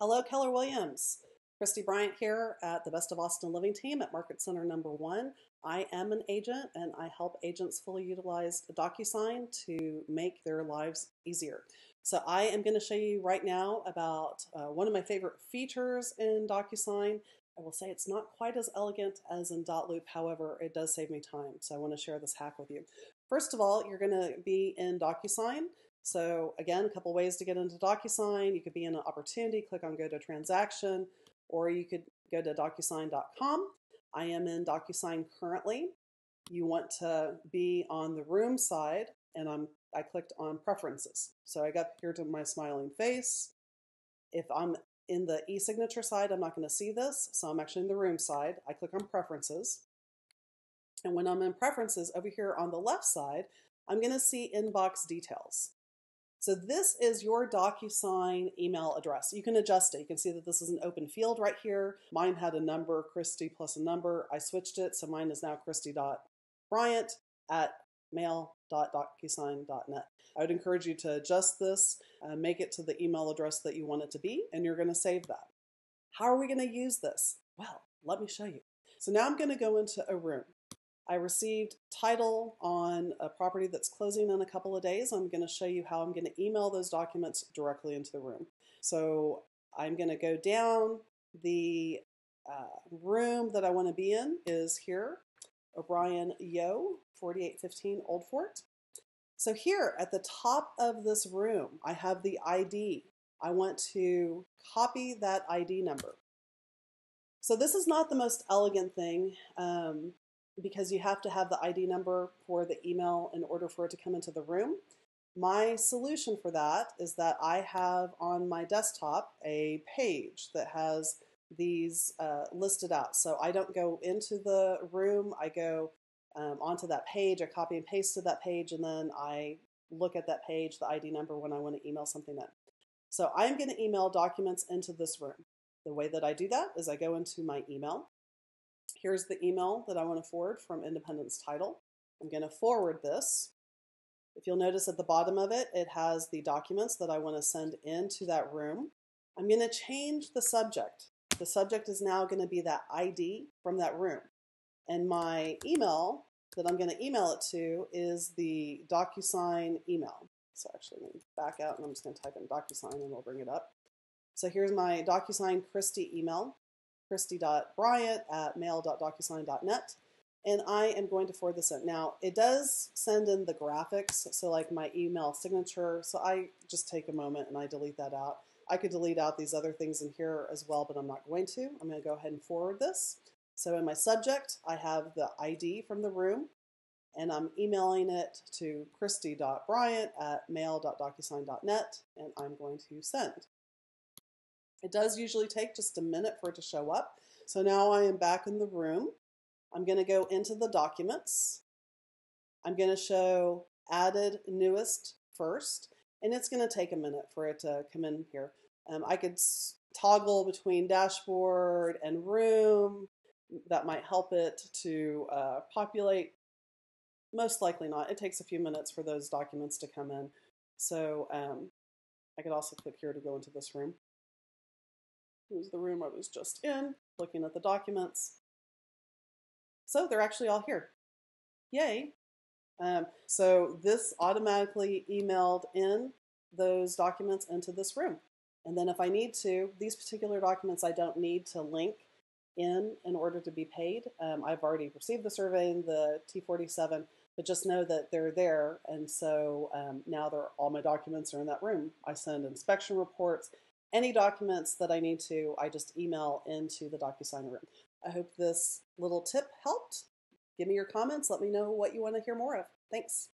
Hello, Keller Williams. Kristie Bryant here at the Best of Austin Living team at Market Center number one. I am an agent and I help agents fully utilize DocuSign to make their lives easier. So I am going to show you right now about uh, one of my favorite features in DocuSign. I will say it's not quite as elegant as in Dotloop, however, it does save me time. So I want to share this hack with you. First of all, you're going to be in DocuSign. So again, a couple ways to get into DocuSign. You could be in an opportunity, click on go to transaction, or you could go to DocuSign.com. I am in DocuSign currently. You want to be on the room side, and I'm I clicked on preferences. So I got here to my smiling face. If I'm in the e-signature side, I'm not going to see this, so I'm actually in the room side. I click on preferences. And when I'm in preferences over here on the left side, I'm going to see inbox details. So this is your DocuSign email address. You can adjust it. You can see that this is an open field right here. Mine had a number, Kristie plus a number. I switched it, so mine is now kristie.bryant at mail.docusign.net. I would encourage you to adjust this, uh, make it to the email address that you want it to be, and you're going to save that. How are we going to use this? Well, let me show you. So now I'm going to go into a room. I received title on a property that's closing in a couple of days. I'm going to show you how I'm going to email those documents directly into the room. So I'm going to go down. The uh, room that I want to be in is here, O'Brien Yo, 4815 Old Fort. So here at the top of this room, I have the ID. I want to copy that ID number. So this is not the most elegant thing. Um, because you have to have the ID number for the email in order for it to come into the room. My solution for that is that I have on my desktop a page that has these uh, listed out. So I don't go into the room, I go um, onto that page, I copy and paste to that page, and then I look at that page, the ID number, when I want to email something in. So I'm going to email documents into this room. The way that I do that is I go into my email, Here's the email that I want to forward from Independence Title. I'm going to forward this. If you'll notice at the bottom of it, it has the documents that I want to send into that room. I'm going to change the subject. The subject is now going to be that ID from that room. And my email that I'm going to email it to is the DocuSign email. So actually, let me back out and I'm just going to type in DocuSign and we'll bring it up. So here's my DocuSign Kristie email kristie.bryant at mail.docusign.net. And I am going to forward this in. Now, it does send in the graphics, so like my email signature. So I just take a moment and I delete that out. I could delete out these other things in here as well, but I'm not going to. I'm going to go ahead and forward this. So in my subject, I have the ID from the room, and I'm emailing it to kristie.bryant at mail.docusign.net, and I'm going to send. It does usually take just a minute for it to show up. So now I am back in the room. I'm going to go into the documents. I'm going to show added newest first, and it's going to take a minute for it to come in here. Um, I could toggle between dashboard and room. That might help it to uh, populate. Most likely not. It takes a few minutes for those documents to come in. So um, I could also click here to go into this room. Here's the room I was just in, looking at the documents. So they're actually all here. Yay. Um, so this automatically emailed in those documents into this room. And then if I need to, these particular documents I don't need to link in in order to be paid. Um, I've already received the survey in the T47, but just know that they're there. And so um, now they're, all my documents are in that room. I send inspection reports, any documents that I need to, I just email into the DocuSign room. I hope this little tip helped. Give me your comments. Let me know what you want to hear more of. Thanks.